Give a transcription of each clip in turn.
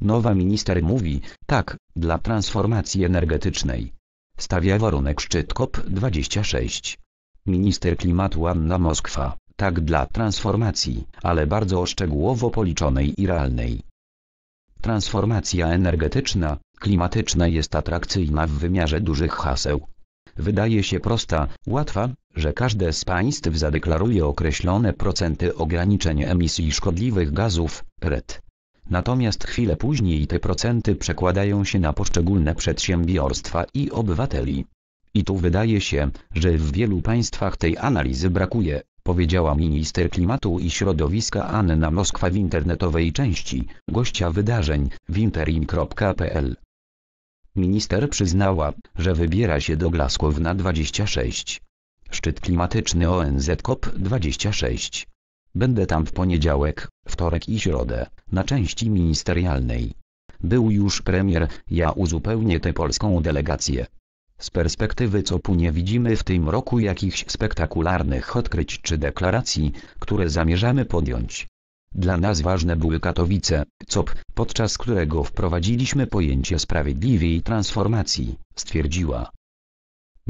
Nowa minister mówi, tak, dla transformacji energetycznej. Stawia warunek szczyt COP26. Minister klimatu Anna Moskwa, tak dla transformacji, ale bardzo szczegółowo policzonej i realnej. Transformacja energetyczna, klimatyczna jest atrakcyjna w wymiarze dużych haseł. Wydaje się prosta, łatwa, że każde z państw zadeklaruje określone procenty ograniczeń emisji szkodliwych gazów, RED. Natomiast chwilę później te procenty przekładają się na poszczególne przedsiębiorstwa i obywateli. I tu wydaje się, że w wielu państwach tej analizy brakuje, powiedziała minister klimatu i środowiska Anna Moskwa w internetowej części, gościa wydarzeń, winterim.pl. Minister przyznała, że wybiera się do Glasgow na 26. Szczyt klimatyczny ONZ COP26. Będę tam w poniedziałek, wtorek i środę, na części ministerialnej. Był już premier, ja uzupełnię tę polską delegację. Z perspektywy COP-u nie widzimy w tym roku jakichś spektakularnych odkryć czy deklaracji, które zamierzamy podjąć. Dla nas ważne były Katowice, COP, podczas którego wprowadziliśmy pojęcie sprawiedliwej transformacji, stwierdziła.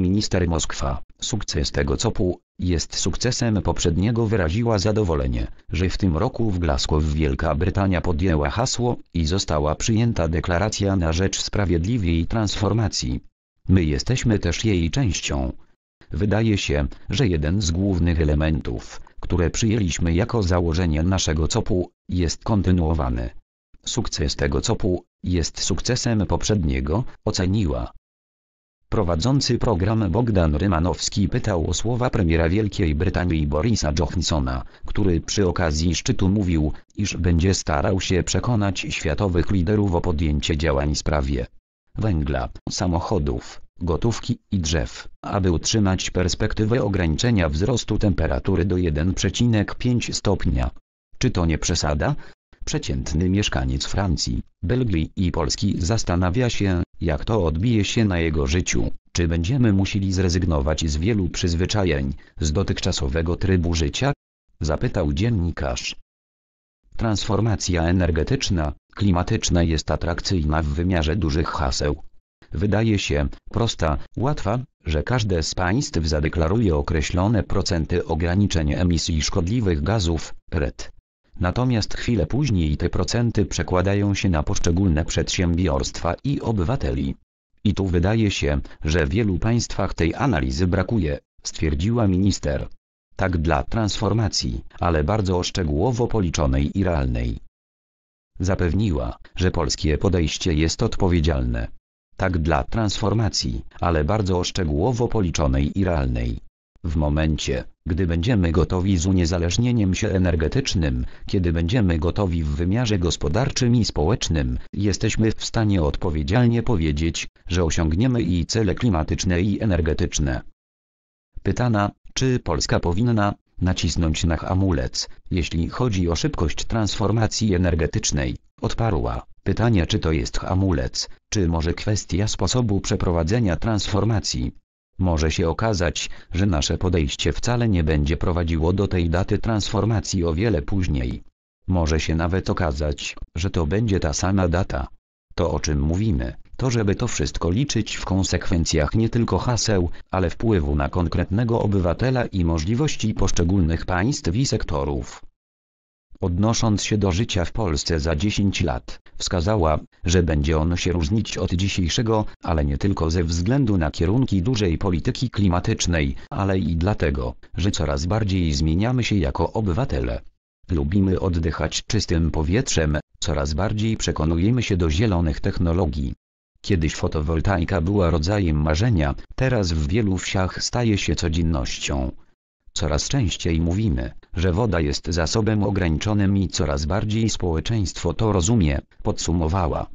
Minister Moskwa, sukces tego COP-u, jest sukcesem poprzedniego wyraziła zadowolenie, że w tym roku w Glasgow Wielka Brytania podjęła hasło i została przyjęta deklaracja na rzecz sprawiedliwej transformacji. My jesteśmy też jej częścią. Wydaje się, że jeden z głównych elementów, które przyjęliśmy jako założenie naszego COP-u, jest kontynuowany. Sukces tego COP-u jest sukcesem poprzedniego, oceniła. Prowadzący program Bogdan Rymanowski pytał o słowa premiera Wielkiej Brytanii Borisa Johnsona, który przy okazji szczytu mówił, iż będzie starał się przekonać światowych liderów o podjęcie działań w sprawie węgla, samochodów, gotówki i drzew, aby utrzymać perspektywę ograniczenia wzrostu temperatury do 1,5 stopnia. Czy to nie przesada? Przeciętny mieszkaniec Francji, Belgii i Polski zastanawia się, jak to odbije się na jego życiu, czy będziemy musieli zrezygnować z wielu przyzwyczajeń, z dotychczasowego trybu życia? Zapytał dziennikarz. Transformacja energetyczna, klimatyczna jest atrakcyjna w wymiarze dużych haseł. Wydaje się prosta, łatwa, że każde z państw zadeklaruje określone procenty ograniczeń emisji szkodliwych gazów, RED. Natomiast chwilę później te procenty przekładają się na poszczególne przedsiębiorstwa i obywateli. I tu wydaje się, że w wielu państwach tej analizy brakuje, stwierdziła minister. Tak dla transformacji, ale bardzo szczegółowo policzonej i realnej. Zapewniła, że polskie podejście jest odpowiedzialne. Tak dla transformacji, ale bardzo szczegółowo policzonej i realnej. W momencie, gdy będziemy gotowi z uniezależnieniem się energetycznym, kiedy będziemy gotowi w wymiarze gospodarczym i społecznym, jesteśmy w stanie odpowiedzialnie powiedzieć, że osiągniemy i cele klimatyczne i energetyczne. Pytana, czy Polska powinna nacisnąć na hamulec, jeśli chodzi o szybkość transformacji energetycznej, odparła. Pytanie czy to jest hamulec, czy może kwestia sposobu przeprowadzenia transformacji. Może się okazać, że nasze podejście wcale nie będzie prowadziło do tej daty transformacji o wiele później. Może się nawet okazać, że to będzie ta sama data. To o czym mówimy, to żeby to wszystko liczyć w konsekwencjach nie tylko haseł, ale wpływu na konkretnego obywatela i możliwości poszczególnych państw i sektorów. Odnosząc się do życia w Polsce za 10 lat, wskazała, że będzie on się różnić od dzisiejszego, ale nie tylko ze względu na kierunki dużej polityki klimatycznej, ale i dlatego, że coraz bardziej zmieniamy się jako obywatele. Lubimy oddychać czystym powietrzem, coraz bardziej przekonujemy się do zielonych technologii. Kiedyś fotowoltaika była rodzajem marzenia, teraz w wielu wsiach staje się codziennością. Coraz częściej mówimy, że woda jest zasobem ograniczonym i coraz bardziej społeczeństwo to rozumie, podsumowała.